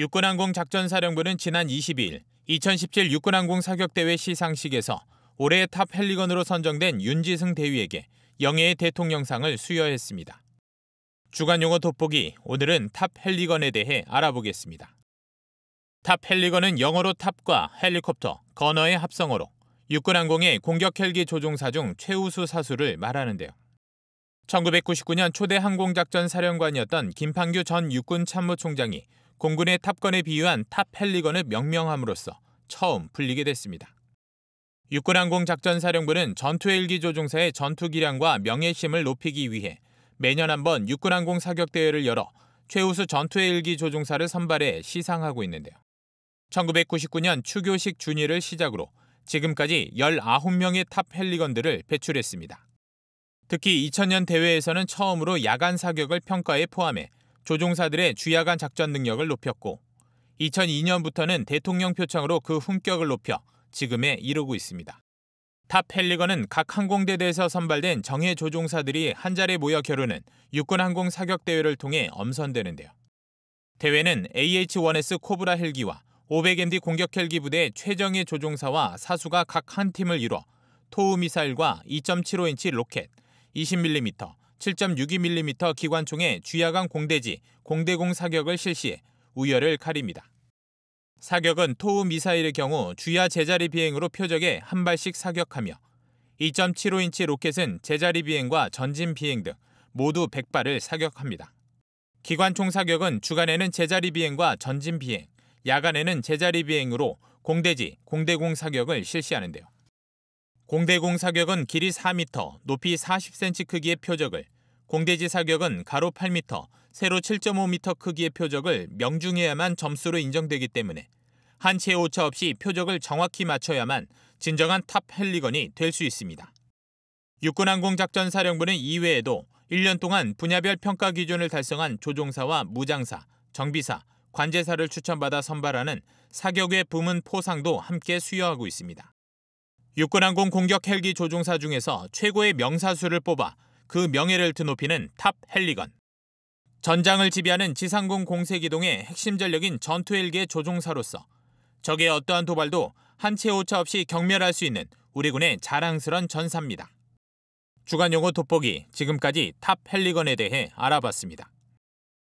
육군항공 작전사령부는 지난 22일 2017 육군항공 사격대회 시상식에서 올해의 Top Heligun으로 선정된 윤지승 대위에게 영예의 대통령상을 수여했습니다. 주간용어 돋보기 오늘은 Top Heligun에 대해 알아보겠습니다. Top Heligun은 영어로 top과 헬리콥터, gun의 합성어로 육군항공의 공격 헬기 조종사 중 최우수 사수를 말하는데요. 1999년 초대 항공작전 사령관이었던 김판규 전 육군 참모총장이 공군의 Top Gun에 비유한 Top Heligun을 명명함으로써 처음 불리게 됐습니다. 육군항공작전사령부는 전투 헬기 조종사의 전투 기량과 명예심을 높이기 위해 매년 한번 육군항공 사격 대회를 열어 최우수 전투 헬기 조종사를 선발해 시상하고 있는데요. 1999년 추교식 준위를 시작으로 지금까지 19명의 Top Heligun들을 배출했습니다. 특히 2000년 대회에서는 처음으로 야간 사격을 평가에 포함해 조종사들의 주야간 작전 능력을 높였고 2002년부터는 대통령 표창으로 그 품격을 높여 지금에 이르고 있습니다. Top Heligun은 각 항공대대에서 선발된 정예 조종사들이 한 자리에 모여 겨루는 육군 항공 사격 대회를 통해 엄선되는데요. 대회는 AH-1S 코브라 헬기와 500MD 공격 헬기 부대의 최정예 조종사와 사수가 각 한 팀을 이뤄 TOW 미사일과 2.75인치 로켓, 20mm, 7.62mm 기관총의 주야간 공대지, 공대공 사격을 실시해 우열을 가립니다. 사격은 토우 미사일의 경우 주야 제자리 비행으로 표적에 한 발씩 사격하며 2.75인치 로켓은 제자리 비행과 전진 비행 등 모두 100발을 사격합니다. 기관총 사격은 주간에는 제자리 비행과 전진 비행, 야간에는 제자리 비행으로 공대지, 공대공 사격을 실시하는데요. 공대공 사격은 길이 4m, 높이 40cm 크기의 표적을, 공대지 사격은 가로 8m, 세로 7.5m 크기의 표적을 명중해야만 점수로 인정되기 때문에 한 치 오차 없이 표적을 정확히 맞춰야만 진정한 Top Heligun이 될 수 있습니다. 육군항공작전사령부는 이외에도 1년 동안 분야별 평가 기준을 달성한 조종사와 무장사, 정비사, 관제사를 추천받아 선발하는 사격 외 부문 포상도 함께 수여하고 있습니다. 육군항공 공격 헬기 조종사 중에서 최고의 명사수를 뽑아 그 명예를 드높이는 Top Heligun. 전장을 지배하는 지상공 공세기동의 핵심 전력인 전투 헬기의 조종사로서 적의 어떠한 도발도 한 치 오차 없이 격멸할 수 있는 우리 군의 자랑스런 전사입니다. 주간 용어 돋보기 지금까지 Top Heligun에 대해 알아봤습니다.